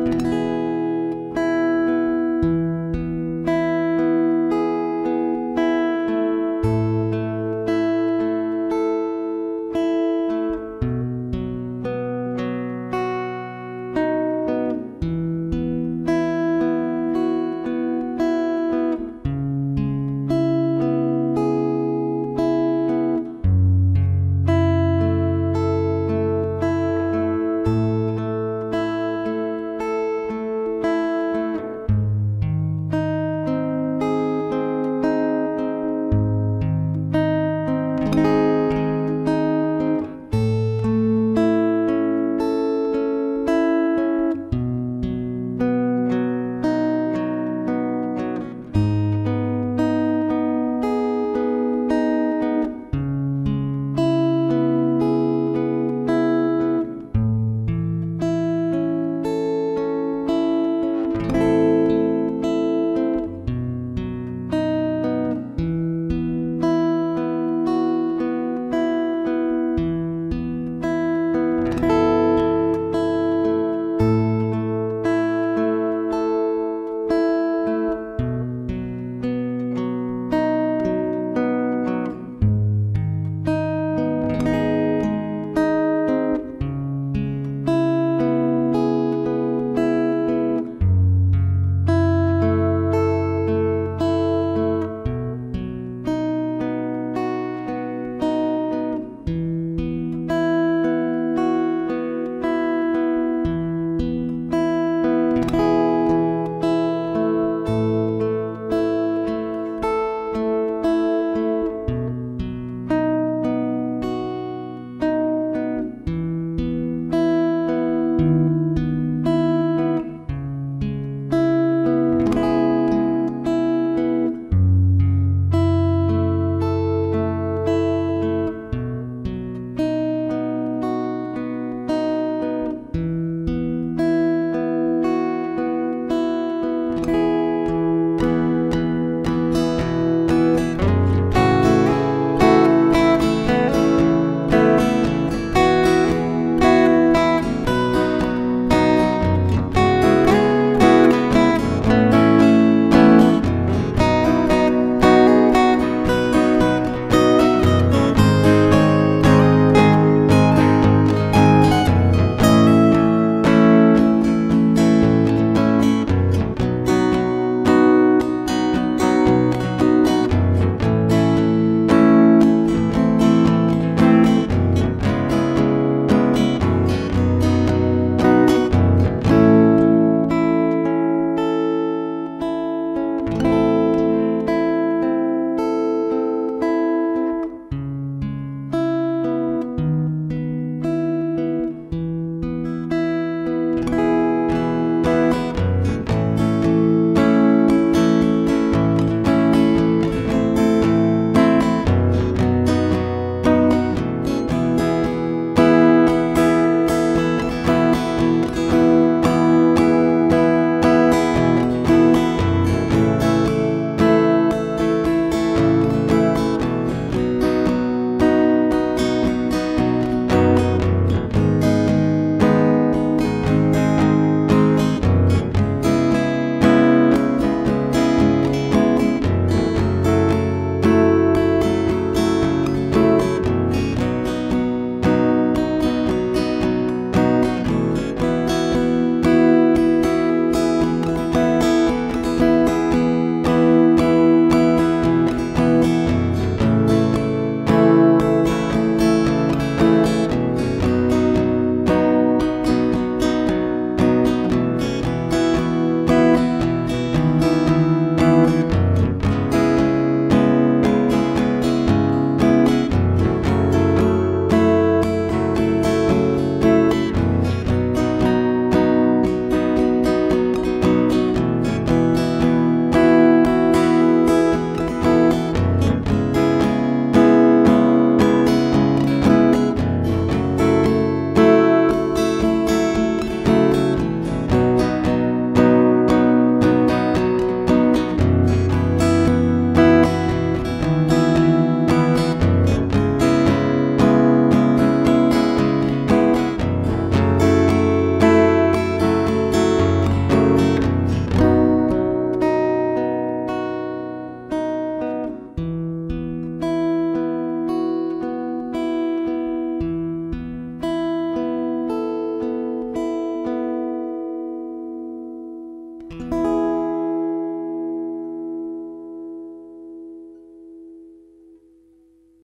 Música